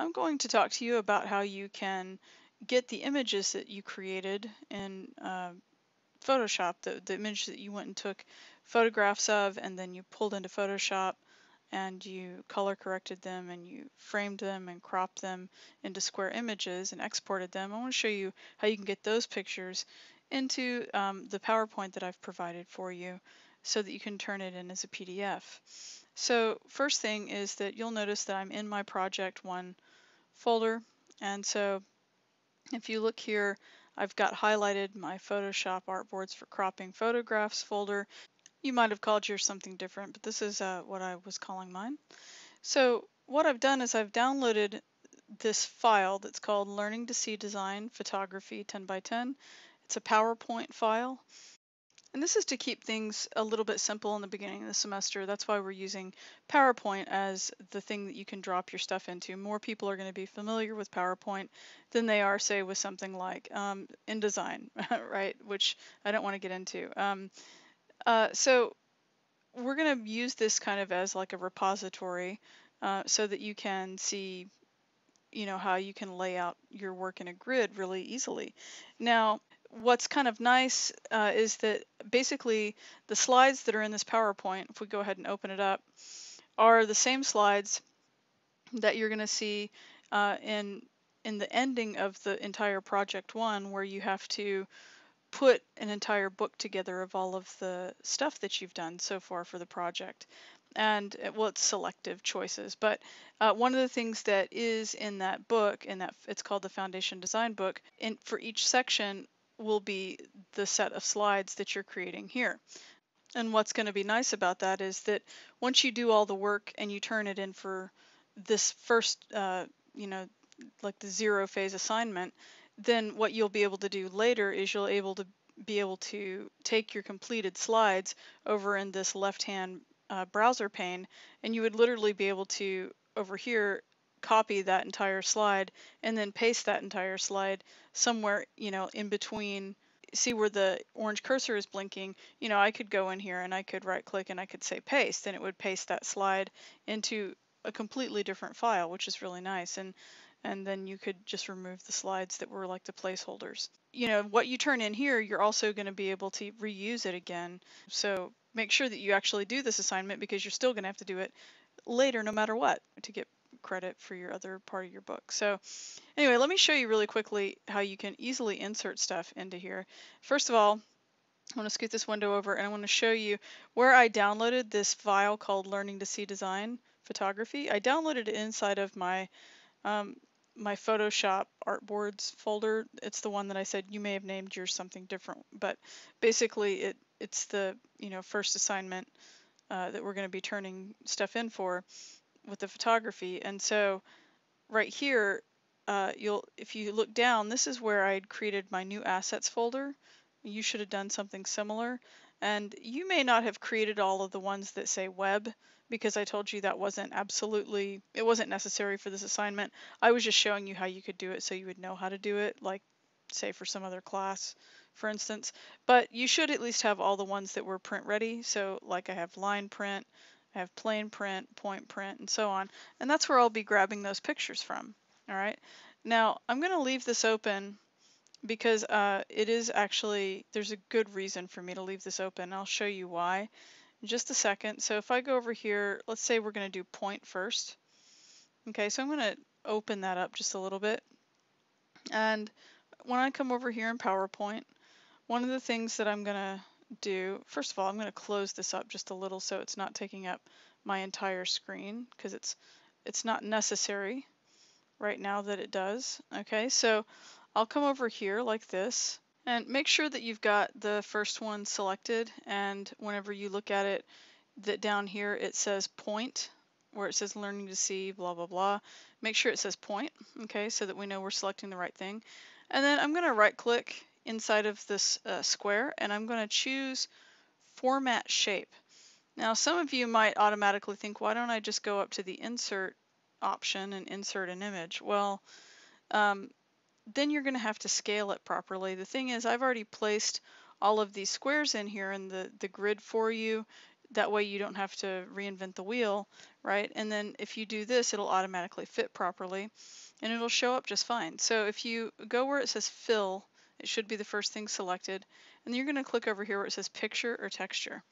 I'm going to talk to you about how you can get the images that you created in uh, Photoshop, the, the image that you went and took photographs of and then you pulled into Photoshop and you color corrected them and you framed them and cropped them into square images and exported them. I want to show you how you can get those pictures into um, the PowerPoint that I've provided for you so that you can turn it in as a PDF. So first thing is that you'll notice that I'm in my project one folder and so if you look here I've got highlighted my Photoshop artboards for cropping photographs folder. You might have called yours something different but this is uh, what I was calling mine. So what I've done is I've downloaded this file that's called Learning to See Design Photography 10 by 10 it's a PowerPoint file. And this is to keep things a little bit simple in the beginning of the semester. That's why we're using PowerPoint as the thing that you can drop your stuff into. More people are going to be familiar with PowerPoint than they are, say, with something like um, InDesign, right? Which I don't want to get into. Um, uh, so we're going to use this kind of as like a repository uh, so that you can see you know how you can lay out your work in a grid really easily. Now what's kind of nice uh, is that basically the slides that are in this PowerPoint, if we go ahead and open it up, are the same slides that you're going to see uh, in in the ending of the entire project one where you have to put an entire book together of all of the stuff that you've done so far for the project and uh, well it's selective choices but uh, one of the things that is in that book in that it's called the foundation design book and for each section will be the set of slides that you're creating here. And what's going to be nice about that is that once you do all the work and you turn it in for this first, uh, you know, like the zero phase assignment, then what you'll be able to do later is you'll able to be able to take your completed slides over in this left-hand uh, browser pane, and you would literally be able to over here copy that entire slide and then paste that entire slide somewhere, you know, in between. See where the orange cursor is blinking, you know, I could go in here and I could right click and I could say paste and it would paste that slide into a completely different file, which is really nice. And and then you could just remove the slides that were like the placeholders. You know, what you turn in here, you're also going to be able to reuse it again. So make sure that you actually do this assignment because you're still going to have to do it later no matter what to get credit for your other part of your book. So anyway, let me show you really quickly how you can easily insert stuff into here. First of all, I want to scoot this window over and I want to show you where I downloaded this file called Learning to See Design Photography. I downloaded it inside of my um, my Photoshop artboards folder. It's the one that I said you may have named yours something different, but basically it it's the you know first assignment uh, that we're going to be turning stuff in for with the photography. And so right here, uh, you'll if you look down, this is where I had created my new assets folder. You should have done something similar. And you may not have created all of the ones that say web because I told you that wasn't absolutely, it wasn't necessary for this assignment. I was just showing you how you could do it so you would know how to do it, like say for some other class, for instance. But you should at least have all the ones that were print ready. So like I have line print, I have plane print, point print, and so on. And that's where I'll be grabbing those pictures from. All right. Now I'm going to leave this open because uh, it is actually, there's a good reason for me to leave this open. I'll show you why in just a second. So if I go over here, let's say we're going to do point first. Okay, so I'm going to open that up just a little bit. And when I come over here in PowerPoint, one of the things that I'm going to do, first of all, I'm going to close this up just a little so it's not taking up my entire screen because it's it's not necessary right now that it does. Okay, so I'll come over here like this and make sure that you've got the first one selected and whenever you look at it that down here it says point where it says learning to see blah blah blah make sure it says point okay so that we know we're selecting the right thing and then I'm going to right click inside of this uh, square and I'm going to choose format shape. Now some of you might automatically think why don't I just go up to the insert option and insert an image. Well um, then you're going to have to scale it properly. The thing is I've already placed all of these squares in here in the, the grid for you That way you don't have to reinvent the wheel, right? And then if you do this, it'll automatically fit properly and it'll show up just fine. So if you go where it says fill, it should be the first thing selected. And you're going to click over here where it says picture or texture.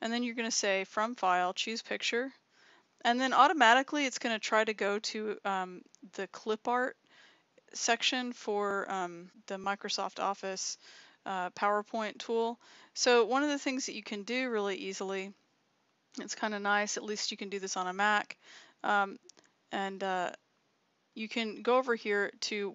And then you're going to say from file, choose picture. And then automatically it's going to try to go to um, the clip art section for um, the Microsoft Office uh, PowerPoint tool. So one of the things that you can do really easily, it's kind of nice, at least you can do this on a Mac, um, and uh, you can go over here to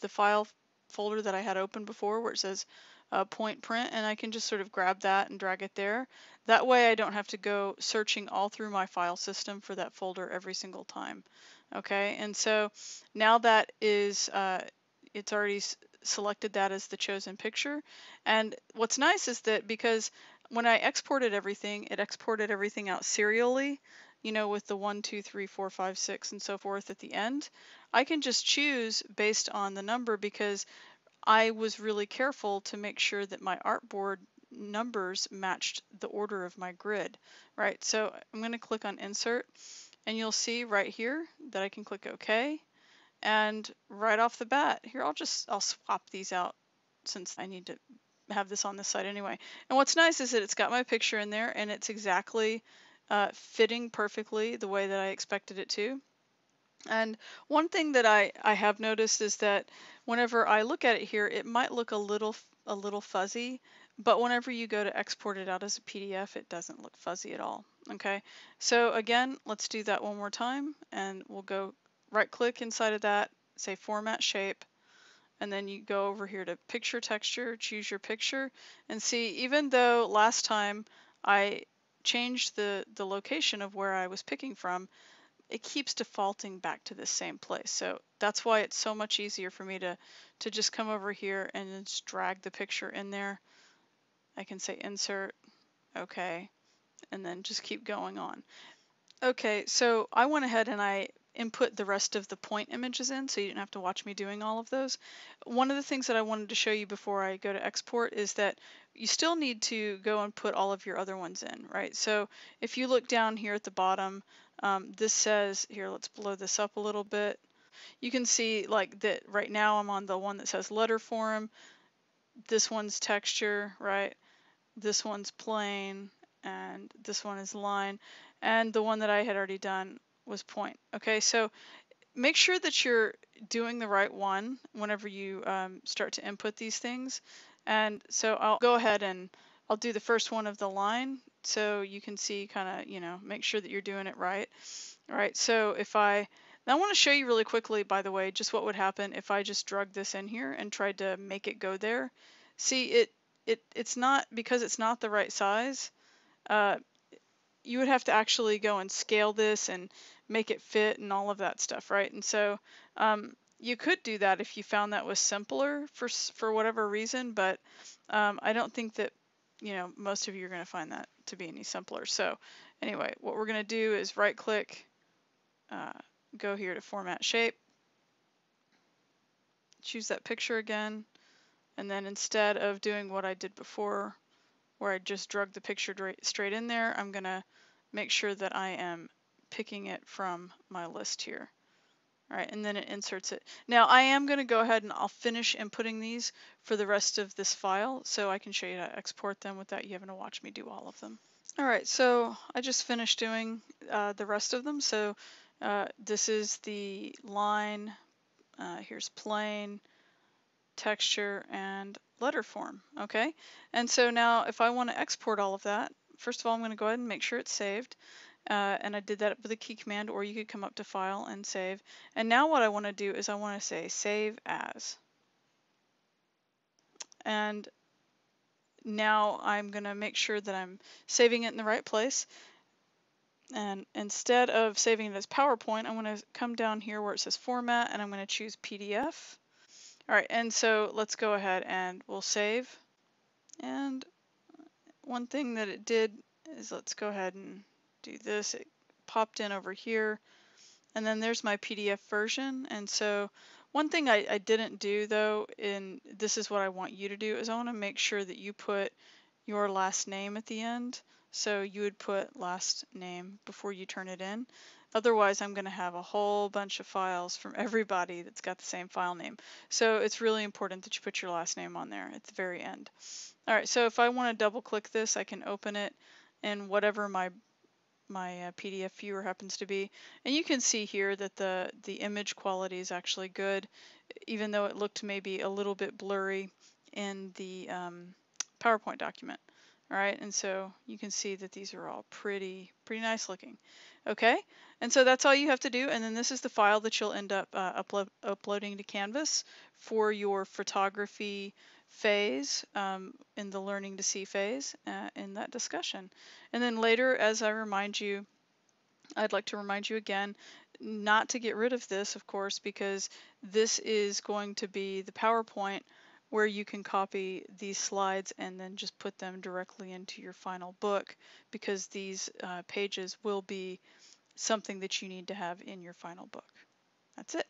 the file folder that I had open before where it says uh, point print and I can just sort of grab that and drag it there. That way I don't have to go searching all through my file system for that folder every single time. Okay, and so now that is, uh, it's already selected that as the chosen picture. And what's nice is that because when I exported everything, it exported everything out serially, you know, with the one, two, three, four, five, six, and so forth at the end. I can just choose based on the number because I was really careful to make sure that my artboard numbers matched the order of my grid, right? So I'm going to click on insert and you'll see right here that I can click OK. And right off the bat, here I'll just, I'll swap these out since I need to have this on this side anyway. And what's nice is that it's got my picture in there and it's exactly uh, fitting perfectly the way that I expected it to. And one thing that I, I have noticed is that whenever I look at it here, it might look a little a little fuzzy, but whenever you go to export it out as a PDF, it doesn't look fuzzy at all. Okay, so again, let's do that one more time and we'll go right click inside of that, say format shape, and then you go over here to picture texture, choose your picture, and see even though last time I changed the, the location of where I was picking from, it keeps defaulting back to the same place. So that's why it's so much easier for me to, to just come over here and just drag the picture in there. I can say insert, okay, and then just keep going on. Okay, so I went ahead and I input the rest of the point images in so you didn't have to watch me doing all of those. One of the things that I wanted to show you before I go to export is that you still need to go and put all of your other ones in, right? So if you look down here at the bottom, um, this says, here, let's blow this up a little bit. You can see like that right now I'm on the one that says letter form. This one's texture, right? This one's plane and this one is line. And the one that I had already done was point. Okay, so make sure that you're doing the right one whenever you um, start to input these things. And so I'll go ahead and I'll do the first one of the line so you can see kind of, you know, make sure that you're doing it right. All right, so if I, now I want to show you really quickly, by the way, just what would happen if I just drug this in here and tried to make it go there. See, it, it it's not, because it's not the right size, uh, you would have to actually go and scale this and make it fit and all of that stuff, right? And so um, you could do that if you found that was simpler for for whatever reason, but um, I don't think that you know most of you are going to find that to be any simpler. So anyway, what we're going to do is right click, uh, go here to format shape, choose that picture again, and then instead of doing what I did before, where I just drug the picture straight in there, I'm going to make sure that I am picking it from my list here. All right, and then it inserts it. Now I am going to go ahead and I'll finish inputting these for the rest of this file so I can show you how to export them without you having to watch me do all of them. All right, so I just finished doing uh, the rest of them. So uh, this is the line, uh, here's plane, texture, and letter form, okay? And so now if I want to export all of that, first of all, I'm going to go ahead and make sure it's saved. Uh, and I did that with a key command, or you could come up to File and Save. And now what I want to do is I want to say Save As. And now I'm going to make sure that I'm saving it in the right place. And instead of saving it as PowerPoint, I'm going to come down here where it says Format, and I'm going to choose PDF. All right, and so let's go ahead and we'll save. And one thing that it did is let's go ahead and do this. It popped in over here. And then there's my PDF version. And so one thing I, I didn't do though, and this is what I want you to do, is I want to make sure that you put your last name at the end. So you would put last name before you turn it in. Otherwise, I'm going to have a whole bunch of files from everybody that's got the same file name. So it's really important that you put your last name on there at the very end. All right, so if I want to double click this, I can open it in whatever my my uh, PDF viewer happens to be. And you can see here that the, the image quality is actually good, even though it looked maybe a little bit blurry in the um, PowerPoint document. All right, and so you can see that these are all pretty, pretty nice looking. Okay, and so that's all you have to do. And then this is the file that you'll end up uh, upload, uploading to Canvas for your photography phase um, in the learning to see phase uh, in that discussion. And then later, as I remind you, I'd like to remind you again not to get rid of this, of course, because this is going to be the PowerPoint where you can copy these slides and then just put them directly into your final book because these uh, pages will be something that you need to have in your final book. That's it.